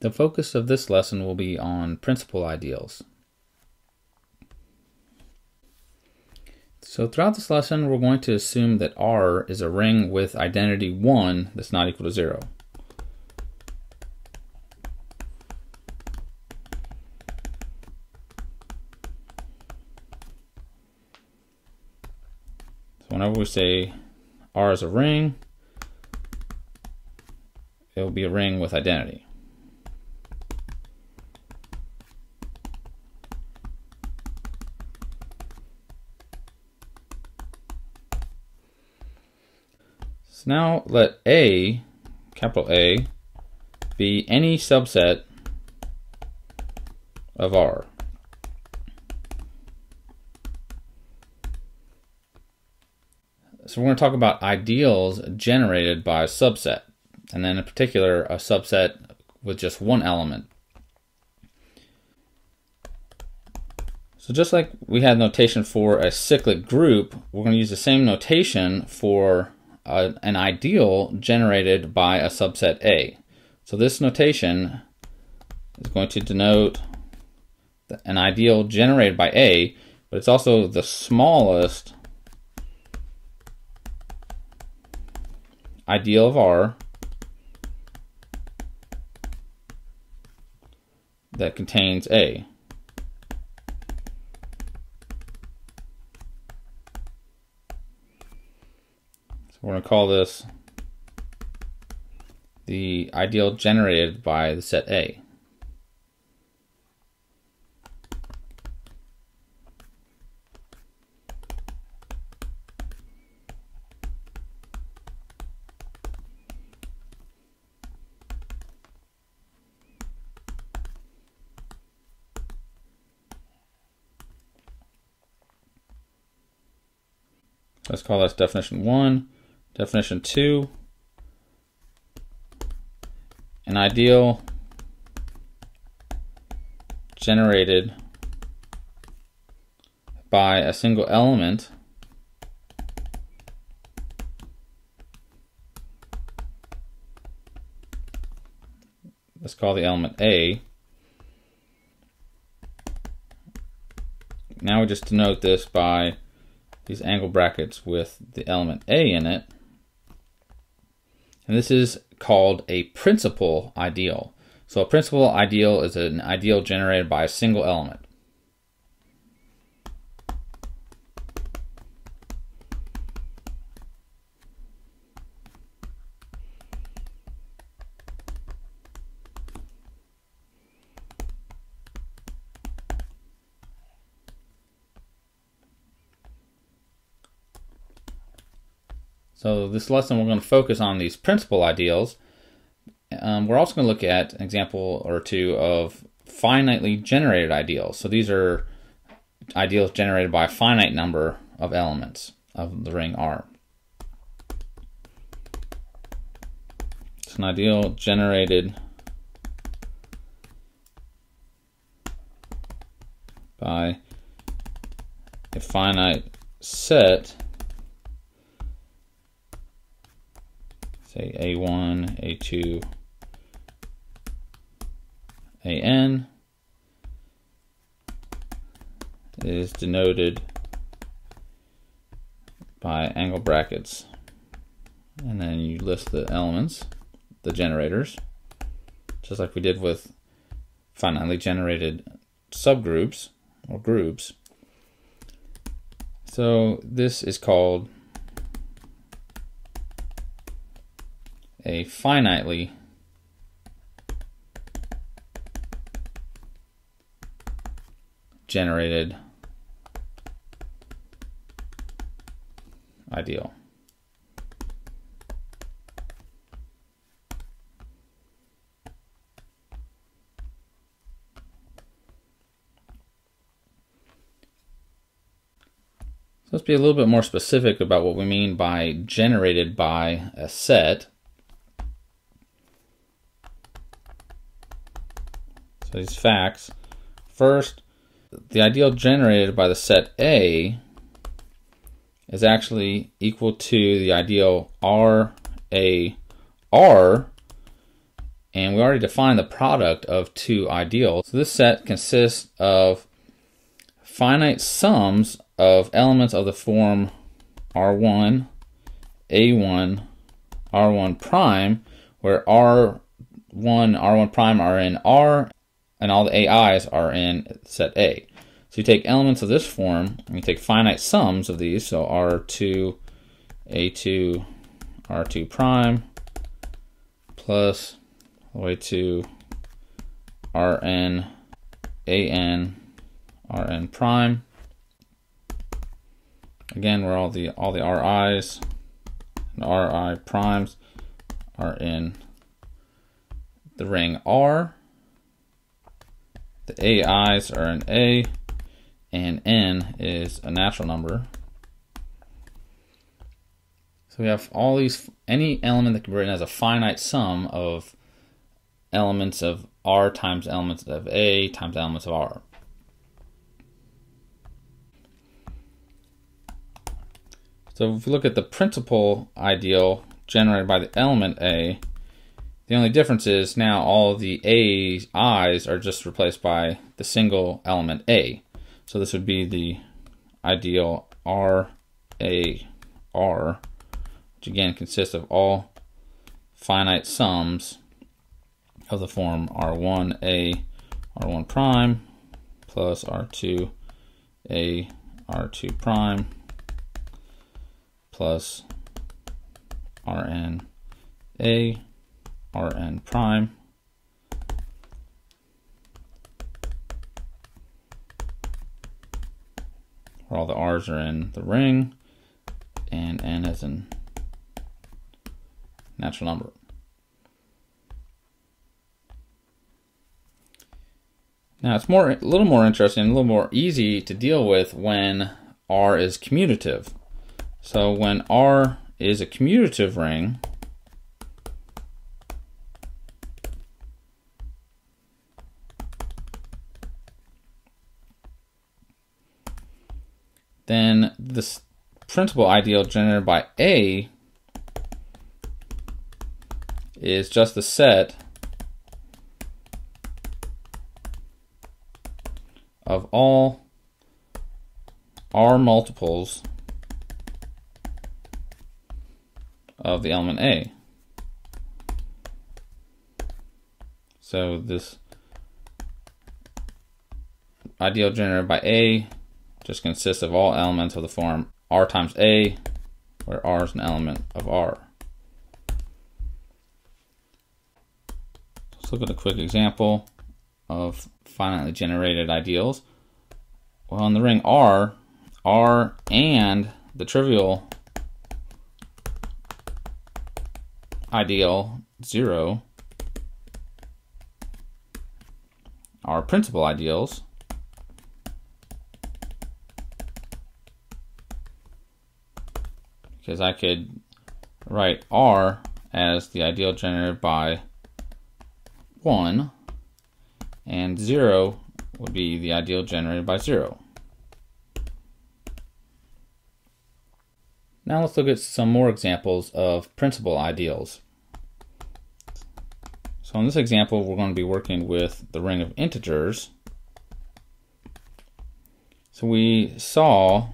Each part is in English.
The focus of this lesson will be on principal ideals. So throughout this lesson, we're going to assume that R is a ring with identity 1 that's not equal to 0. So whenever we say R is a ring, it will be a ring with identity. Now let A, capital A, be any subset of R. So we're going to talk about ideals generated by a subset, and then in particular a subset with just one element. So just like we had notation for a cyclic group, we're going to use the same notation for uh, an ideal generated by a subset A. So this notation is going to denote an ideal generated by A, but it's also the smallest ideal of R that contains A. We're going to call this the ideal generated by the set A. Let's call this definition one. Definition two, an ideal generated by a single element let's call the element A. Now we just denote this by these angle brackets with the element A in it. And this is called a principal ideal. So a principal ideal is an ideal generated by a single element. So this lesson we're going to focus on these principal ideals. Um, we're also going to look at an example or two of finitely generated ideals. So these are ideals generated by a finite number of elements of the ring R. It's an ideal generated by a finite set say A1, A2, AN is denoted by angle brackets. And then you list the elements, the generators, just like we did with finitely generated subgroups or groups. So this is called a finitely generated ideal. So let's be a little bit more specific about what we mean by generated by a set. So these facts. First, the ideal generated by the set A is actually equal to the ideal R A R And we already defined the product of two ideals. So this set consists of finite sums of elements of the form R1, A1, R1 prime, where R1, R1 prime are in R, and all the AIs are in set A. So you take elements of this form, and you take finite sums of these, so R2, A2, R2 prime, plus all the way to Rn, An, Rn prime. Again, where all the all the Ri's and Ri primes are in the ring R. The AIs are an A, and N is a natural number. So we have all these, any element that can be written as a finite sum of elements of R times elements of A times elements of R. So if we look at the principal ideal generated by the element A, the only difference is now all the A's I's are just replaced by the single element A. So this would be the ideal R, A, R, which again consists of all finite sums of the form R1, A, R1 prime, plus R2, A, R2 prime, plus Rn A, Rn prime, where all the R's are in the ring, and N is in natural number. Now it's more a little more interesting, a little more easy to deal with when R is commutative. So when R is a commutative ring, then this principal ideal generated by A is just the set of all R multiples of the element A. So this ideal generated by A just consists of all elements of the form R times A, where R is an element of R. Let's look at a quick example of finitely generated ideals. Well, in the ring R, R and the trivial ideal 0 are principal ideals. Because I could write R as the ideal generated by 1 and 0 would be the ideal generated by 0. Now let's look at some more examples of principal ideals. So in this example, we're going to be working with the ring of integers. So we saw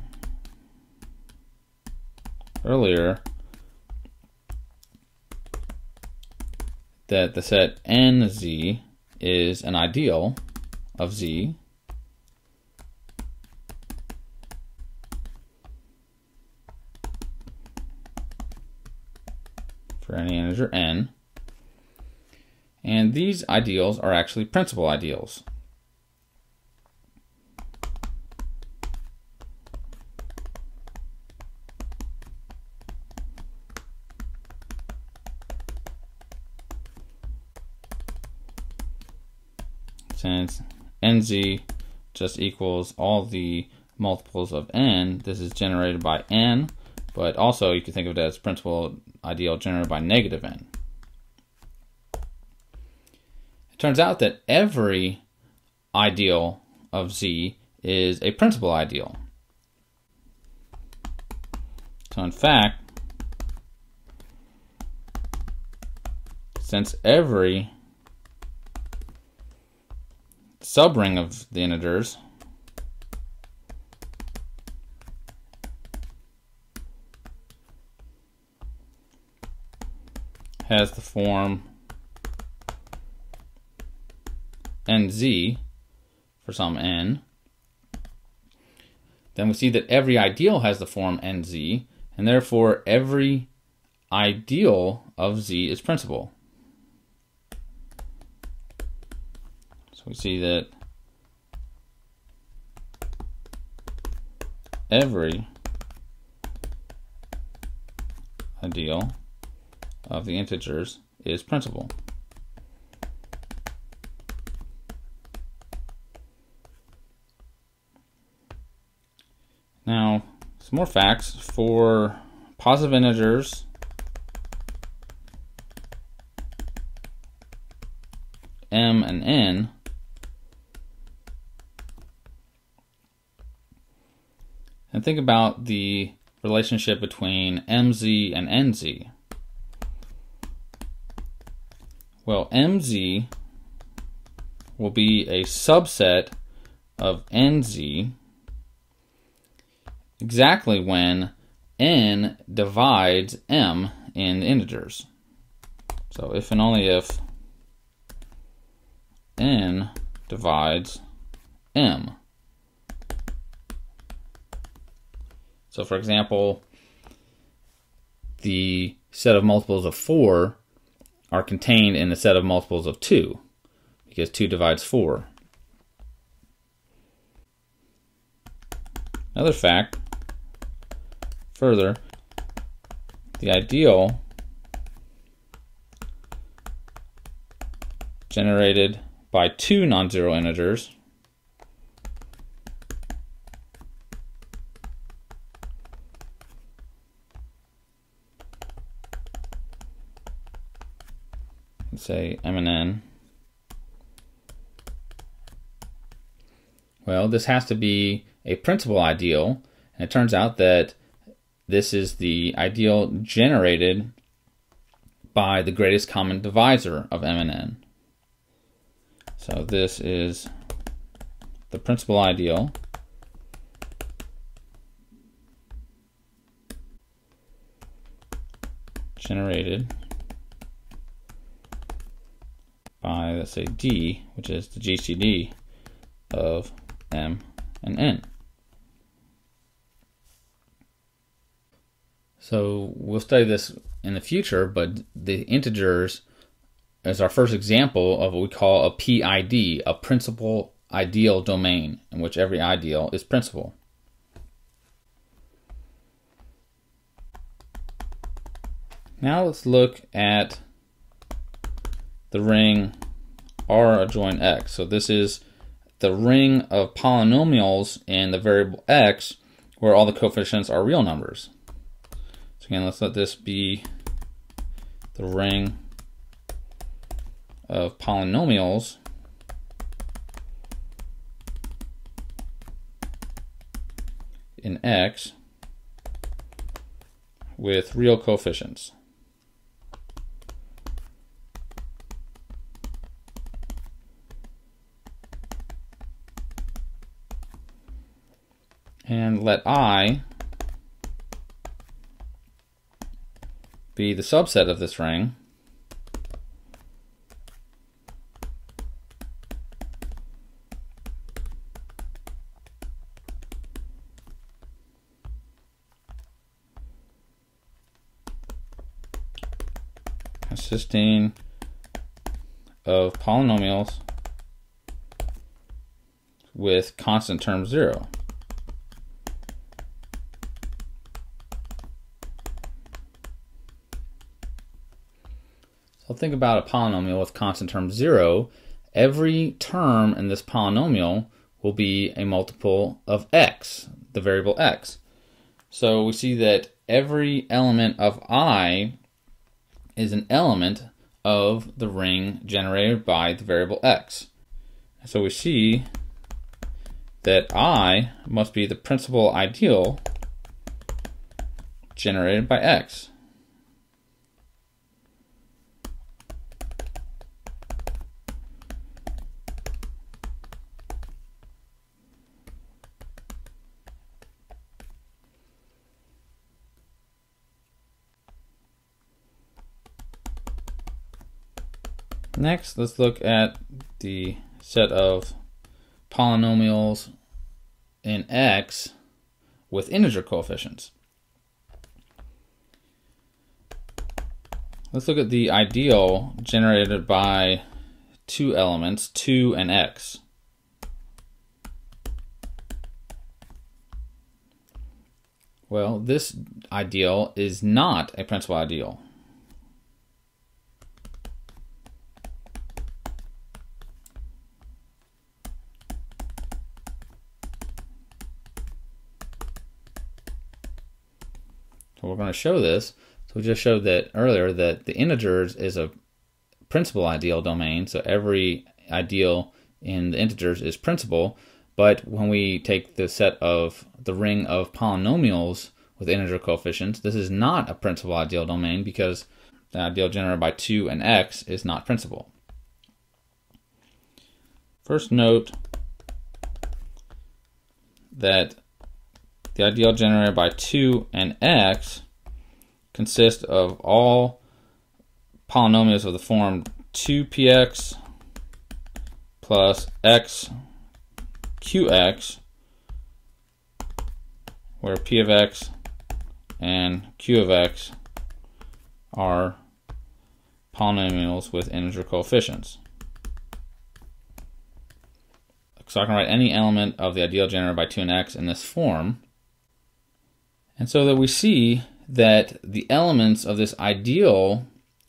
earlier that the set nz is an ideal of z for any integer n. And these ideals are actually principal ideals. since nz just equals all the multiples of n, this is generated by n, but also you can think of it as principal ideal generated by negative n. It turns out that every ideal of z is a principal ideal. So in fact, since every subring of the integers has the form nz for some n. Then we see that every ideal has the form nz, and therefore every ideal of z is principal. We see that every ideal of the integers is principal. Now, some more facts for positive integers. m and n think about the relationship between mz and nz. Well, mz will be a subset of nz exactly when n divides m in integers. So if and only if n divides m. So for example, the set of multiples of 4 are contained in the set of multiples of 2 because 2 divides 4. Another fact, further, the ideal generated by two non-zero integers say and n. Well, this has to be a principal ideal, and it turns out that this is the ideal generated by the greatest common divisor of m and n. So this is the principal ideal. generated let's say, D, which is the GCD of M and N. So we'll study this in the future, but the integers is our first example of what we call a PID, a principal ideal domain, in which every ideal is principal. Now let's look at the ring R adjoin X. So this is the ring of polynomials in the variable X where all the coefficients are real numbers. So again, let's let this be the ring of polynomials in X with real coefficients. and let I be the subset of this ring. consisting of polynomials with constant term 0. So think about a polynomial with constant term 0. Every term in this polynomial will be a multiple of x, the variable x. So we see that every element of i is an element of the ring generated by the variable x. So we see that i must be the principal ideal generated by x. Next, let's look at the set of polynomials in x with integer coefficients. Let's look at the ideal generated by two elements, 2 and x. Well, this ideal is not a principal ideal. Going to show this. So we just showed that earlier that the integers is a principal ideal domain. So every ideal in the integers is principal. But when we take the set of the ring of polynomials with integer coefficients, this is not a principal ideal domain because the ideal generated by 2 and x is not principal. First note that the ideal generated by 2 and x consists of all polynomials of the form 2px plus x qx, where p of x and q of x are polynomials with integer coefficients. So I can write any element of the ideal generated by 2 and x in this form. And so that we see that the elements of this ideal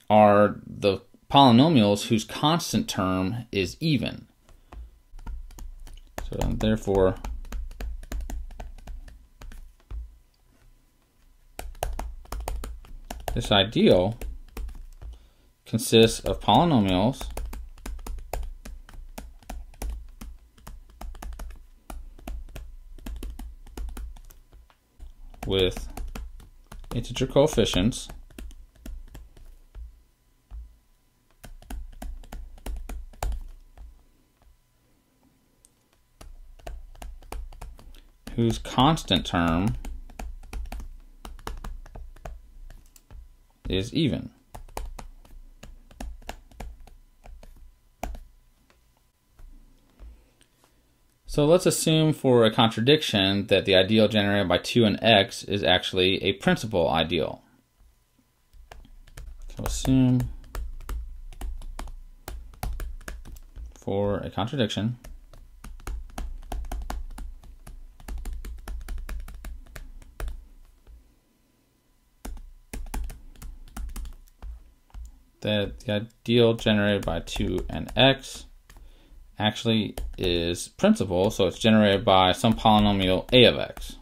are the polynomials whose constant term is even. So therefore, this ideal consists of polynomials with integer coefficients whose constant term is even. So let's assume for a contradiction that the ideal generated by 2 and x is actually a principal ideal. So assume for a contradiction that the ideal generated by 2 and x actually is principal, so it's generated by some polynomial a of x.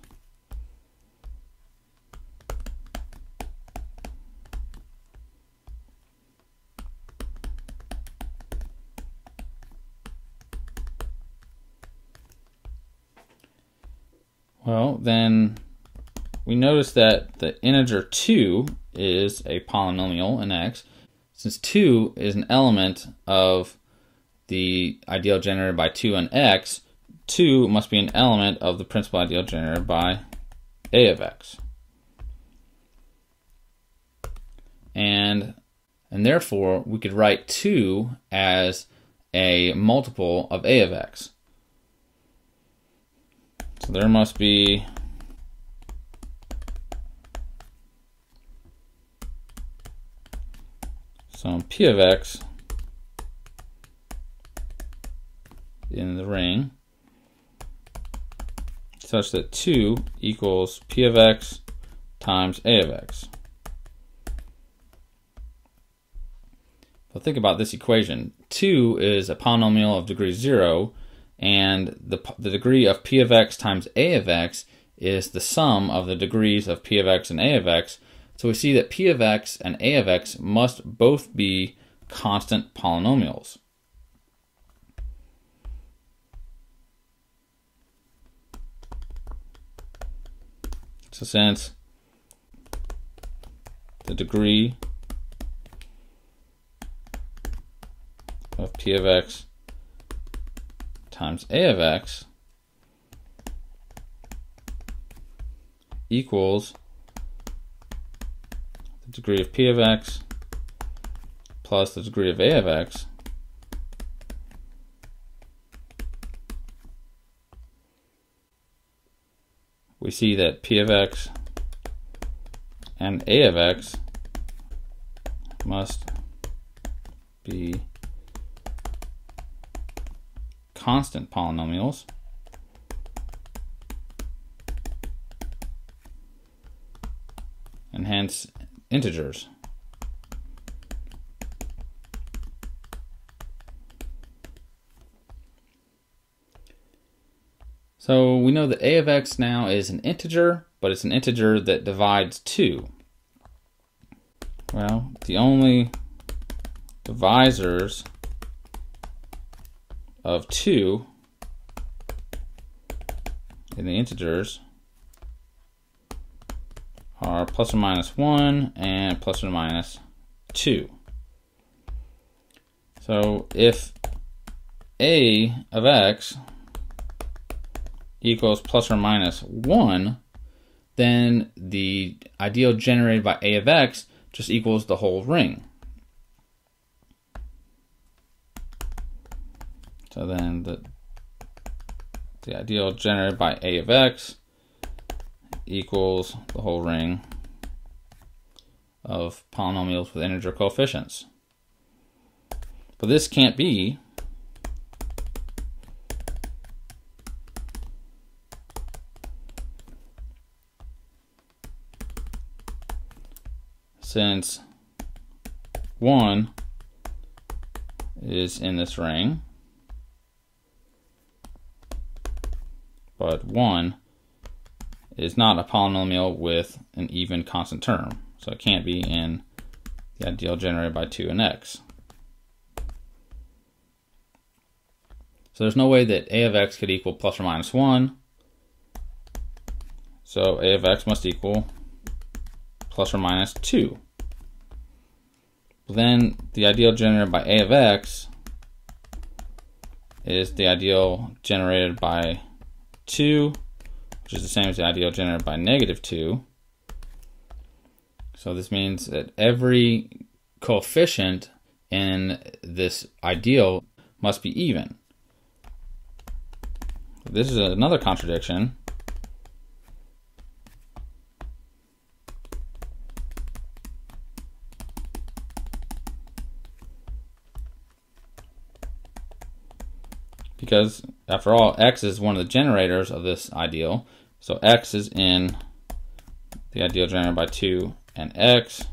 Well, then we notice that the integer 2 is a polynomial in x, since 2 is an element of the ideal generated by 2 and x, 2 must be an element of the principal ideal generated by a of x. And, and therefore, we could write 2 as a multiple of a of x. So there must be some p of x in the ring such that 2 equals p of x times a of x. So think about this equation. 2 is a polynomial of degree 0, and the, the degree of p of x times a of x is the sum of the degrees of p of x and a of x, so we see that p of x and a of x must both be constant polynomials. So since the degree of p of x times a of x equals the degree of p of x plus the degree of a of x, see that p of x and a of x must be constant polynomials. and hence integers. So we know that a of x now is an integer, but it's an integer that divides 2. Well, the only divisors of 2 in the integers are plus or minus 1 and plus or minus 2. So if a of x equals plus or minus 1, then the ideal generated by a of x just equals the whole ring. So then the, the ideal generated by a of x equals the whole ring of polynomials with integer coefficients. But this can't be since 1 is in this ring, but 1 is not a polynomial with an even constant term. So it can't be in the ideal generated by 2 and x. So there's no way that a of x could equal plus or minus 1. So a of x must equal plus or minus 2. Then the ideal generated by a of x is the ideal generated by 2, which is the same as the ideal generated by negative 2. So this means that every coefficient in this ideal must be even. This is another contradiction because after all, x is one of the generators of this ideal. So x is in the ideal generated by 2 and x,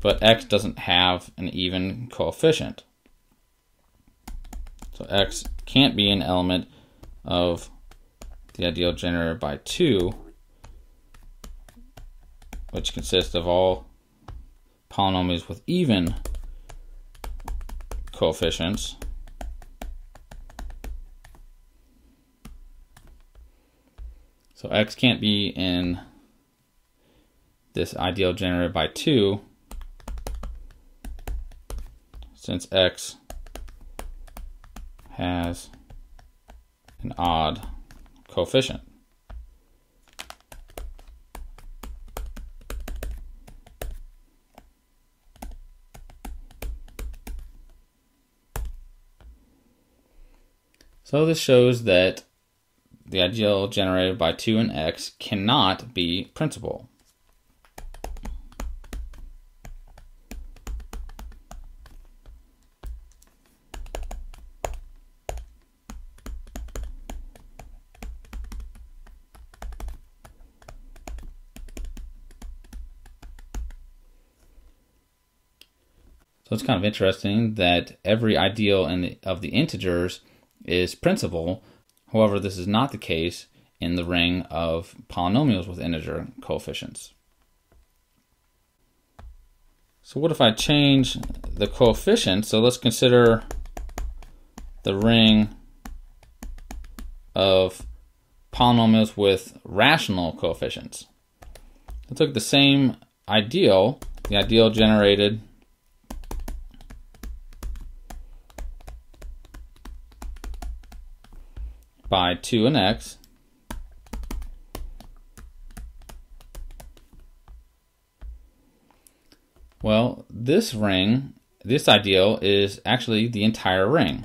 but x doesn't have an even coefficient. So x can't be an element of the ideal generated by 2, which consists of all polynomials with even coefficients. So x can't be in this ideal generated by 2 since x has an odd coefficient. So this shows that the ideal generated by 2 and x cannot be principal. So it's kind of interesting that every ideal in the, of the integers is principal, However, this is not the case in the ring of polynomials with integer coefficients. So what if I change the coefficient? So let's consider the ring of polynomials with rational coefficients. I took the same ideal, the ideal generated by 2 and x Well, this ring, this ideal is actually the entire ring.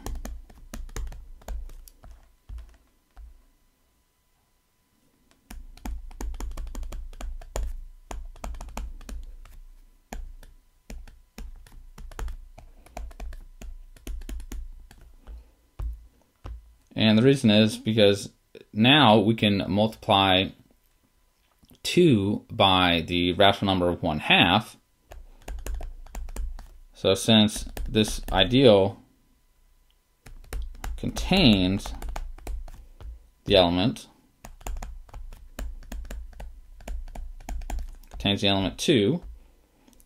And the reason is because now we can multiply 2 by the rational number of 1 half. So since this ideal contains the element, contains the element 2,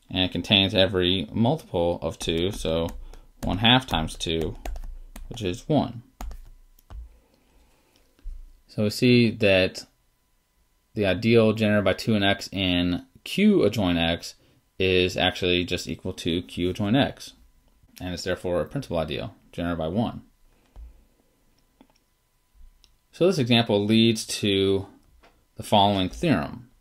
and it contains every multiple of 2, so 1 half times 2, which is 1. So we see that the ideal generated by 2 and x in q adjoin x is actually just equal to q adjoin x. And it's therefore a principal ideal generated by 1. So this example leads to the following theorem.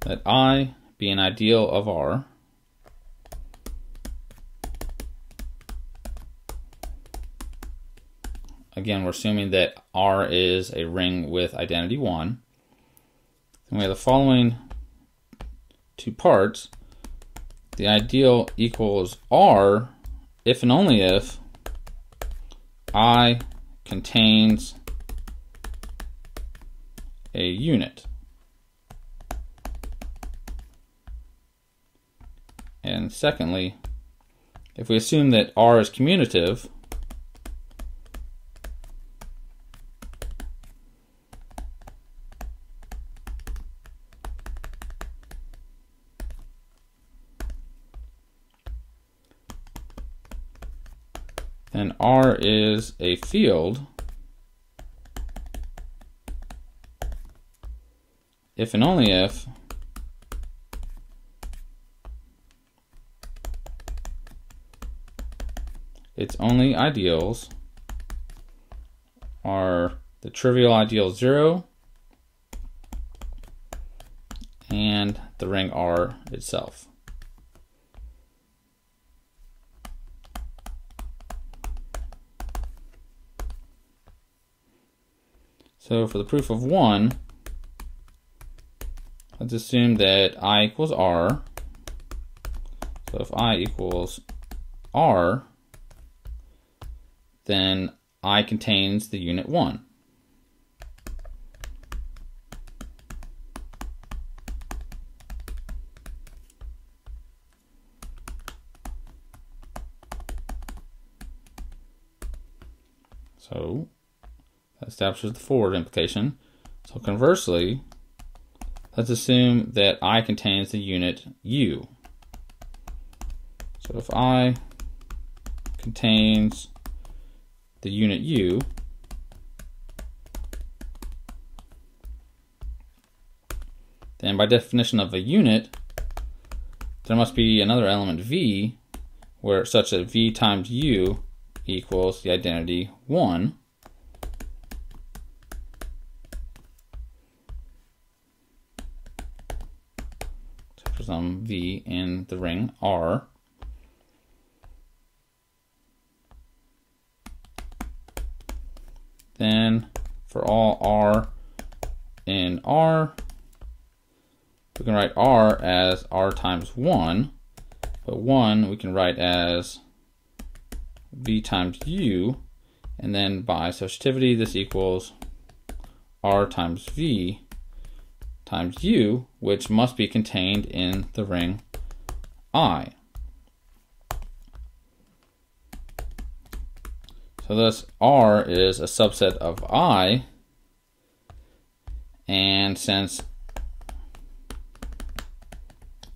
That I be an ideal of R again, we're assuming that R is a ring with identity 1. And we have the following two parts. The ideal equals R if and only if I contains a unit. And secondly, if we assume that R is commutative, then R is a field if and only if its only ideals are the trivial ideal 0 and the ring R itself. So for the proof of 1, let's assume that i equals r. So if i equals r, then i contains the unit 1. So that establishes the forward implication. So conversely, let's assume that I contains the unit U. So if I contains the unit U, then by definition of a unit, there must be another element V where such that V times U equals the identity 1. So some V in the ring R. Then for all R in R, we can write R as R times 1, but 1 we can write as V times U, and then by associativity this equals R times V times u, which must be contained in the ring I. So thus R is a subset of I, and since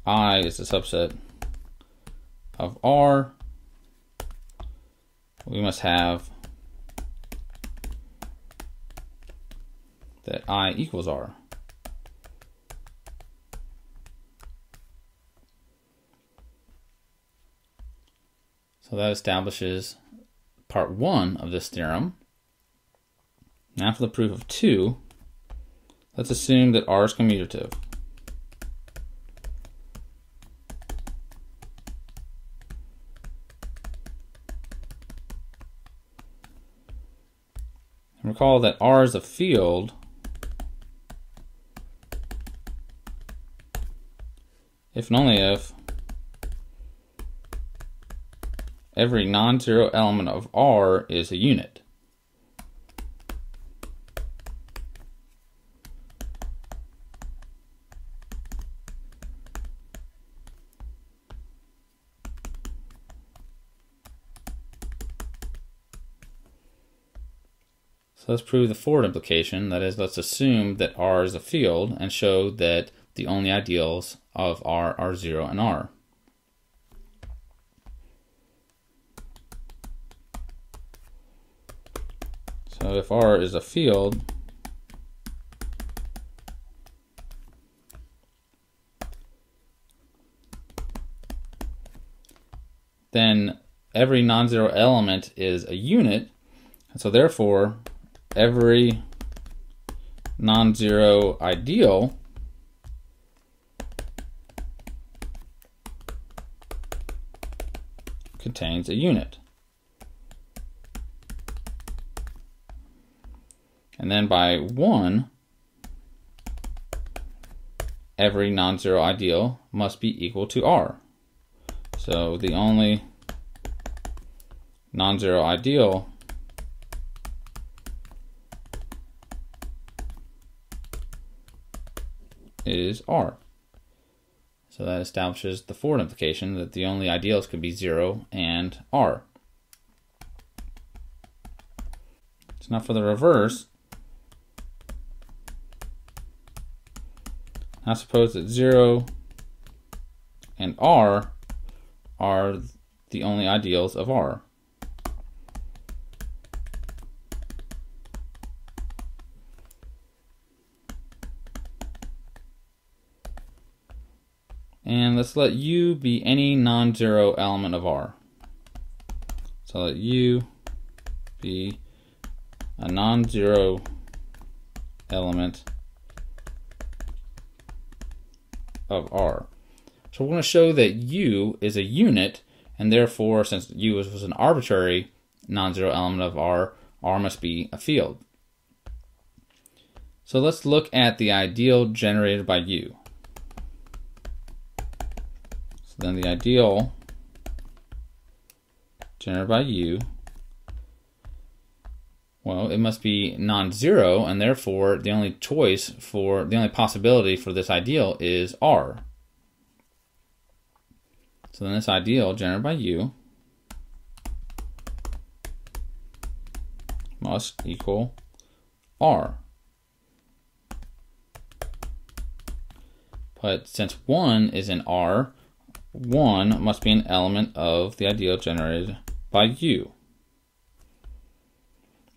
I is a subset of R, we must have that I equals R. So that establishes part one of this theorem. Now for the proof of two, let's assume that R is commutative. And recall that R is a field if and only if every non-zero element of R is a unit. So let's prove the forward implication. That is, let's assume that R is a field and show that the only ideals of R are 0 and R. So if R is a field, then every non-zero element is a unit, so therefore every non-zero ideal contains a unit. And then by 1, every non-zero ideal must be equal to R. So the only non-zero ideal is R. So that establishes the forward implication that the only ideals can be 0 and R. So now for the reverse, now suppose that 0 and R are the only ideals of R. And let's let u be any non-zero element of R. So let u be a non-zero element of R. So we're going to show that u is a unit, and therefore, since u was an arbitrary non-zero element of R, R must be a field. So let's look at the ideal generated by u. So then the ideal generated by u, well, it must be non-zero, and therefore the only choice for, the only possibility for this ideal is r. So then this ideal generated by u must equal r. But since 1 is in R, 1 must be an element of the ideal generated by u.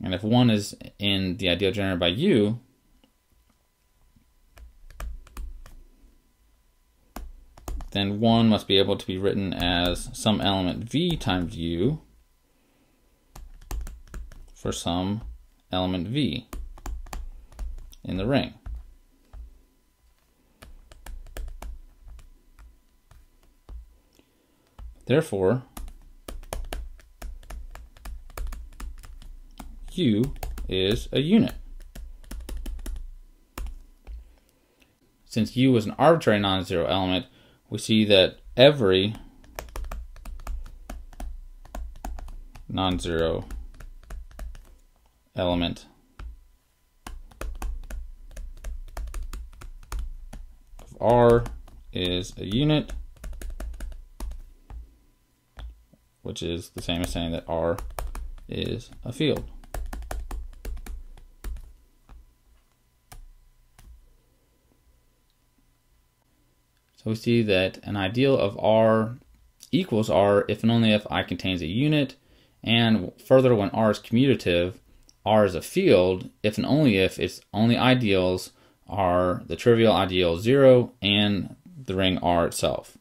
And if 1 is in the ideal generated by u, then 1 must be able to be written as some element v times u for some element v in the ring. Therefore, U is a unit. Since U is an arbitrary non-zero element, we see that every non-zero element of R is a unit which is the same as saying that R is a field. So we see that an ideal of R equals R if and only if I contains a unit, and further when R is commutative, R is a field if and only if its only ideals are the trivial ideal 0 and the ring R itself.